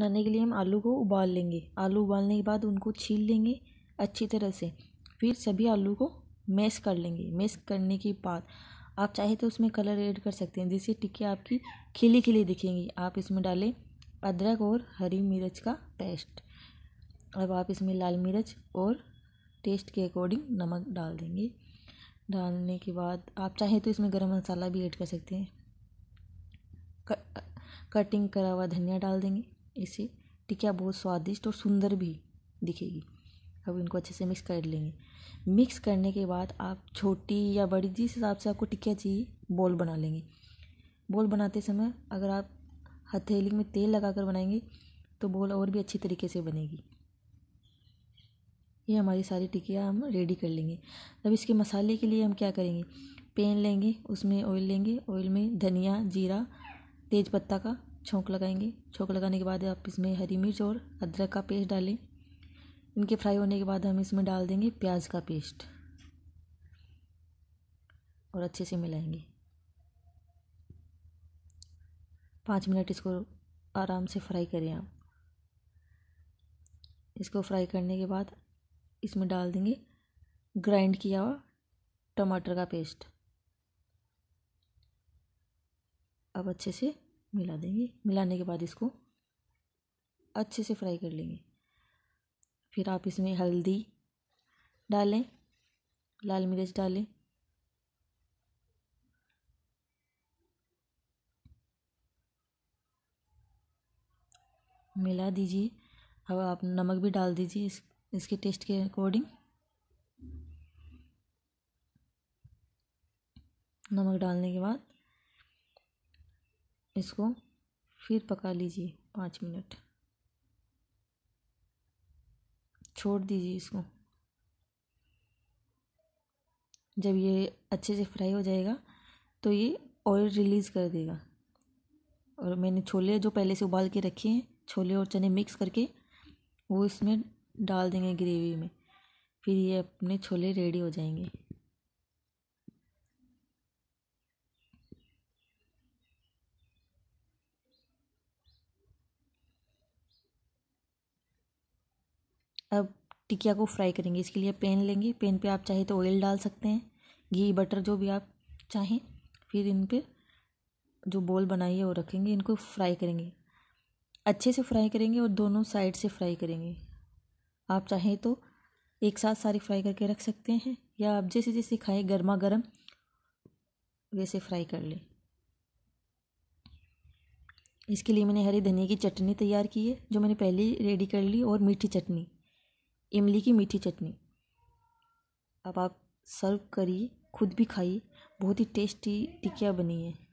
बनाने के लिए हम आलू को उबाल लेंगे। आलू उबालने के बाद उनको छील लेंगे अच्छी तरह से। फिर सभी आलू को मैश कर लेंगे। मैश करने के बाद आप चाहे तो उसमें कलर ऐड कर सकते हैं। जिससे टिक्कियाँ आपकी खिली खिली दिखेंगी। आप इसमें डालें अदरक और हरी मिर्च का पेस्ट। अब आप इसमें लाल मिर्च और टेस्ट के अकॉर्डिंग नमक डाल देंगे। डालने के बाद आप चाहें तो इसमें गरम मसाला भी ऐड कर सकते हैं। कटिंग करा हुआ धनिया डाल देंगे। इससे टिकिया बहुत स्वादिष्ट और सुंदर भी दिखेगी। अब इनको अच्छे से मिक्स कर लेंगे। मिक्स करने के बाद आप छोटी या बड़ी जिस हिसाब से आपको टिकिया चाहिए बॉल बना लेंगे। बॉल बनाते समय अगर आप हथेली में तेल लगाकर बनाएँगे तो बॉल और भी अच्छी तरीके से बनेगी। ये हमारी सारी टिकिया हम रेडी कर लेंगे। अब इसके मसाले के लिए हम क्या करेंगे? पेन लेंगे, उसमें ऑयल लेंगे। ऑयल में धनिया, जीरा तेज पत्ता का छोंक लगाएँगे। छोंक लगाने के बाद आप इसमें हरी मिर्च और अदरक का पेस्ट डालें। इनके फ्राई होने के बाद हम इसमें डाल देंगे प्याज का पेस्ट। और अच्छे से मिलाएँगे। पाँच मिनट इसको आराम से फ्राई करें आप। इसको फ्राई करने के बाद इसमें डाल देंगे ग्राइंड किया हुआ टमाटर का पेस्ट। अब अच्छे से मिला देंगे। मिलाने के बाद इसको अच्छे से फ्राई कर लेंगे। फिर आप इसमें हल्दी डालें, लाल मिर्च डालें। मिला दीजिए। अब आप नमक भी डाल दीजिए इस, इसके टेस्ट के अकॉर्डिंग नमक डालने के बाद इसको फिर पका लीजिए पाँच मिनट। छोड़ दीजिए इसको। जब ये अच्छे से फ्राई हो जाएगा तो ये ऑयल रिलीज़ कर देगा। और मैंने छोले जो पहले से उबाल के रखे हैं, छोले और चने मिक्स करके, वो इसमें डाल देंगे ग्रेवी में। फिर ये अपने छोले रेडी हो जाएँगे। अब टिकिया को फ्राई करेंगे। इसके लिए पैन लेंगे। पैन पे आप चाहे तो ऑयल डाल सकते हैं। घी बटर जो भी आप चाहें। फिर इन पर जो बॉल बनाई है वो रखेंगे। इनको फ्राई करेंगे। अच्छे से फ्राई करेंगे और दोनों साइड से फ्राई करेंगे। आप चाहें तो एक साथ सारी फ्राई करके रख सकते हैं। या आप जैसे जैसे खाएँ गर्मा गर्म वैसे फ्राई कर लें। इसके लिए मैंने हरी धनिया की चटनी तैयार की है, जो मैंने पहले रेडी कर ली और मीठी चटनी। इमली की मीठी चटनी। अब आप सर्व करिए खुद भी खाइए बहुत ही टेस्टी टिकिया बनी है।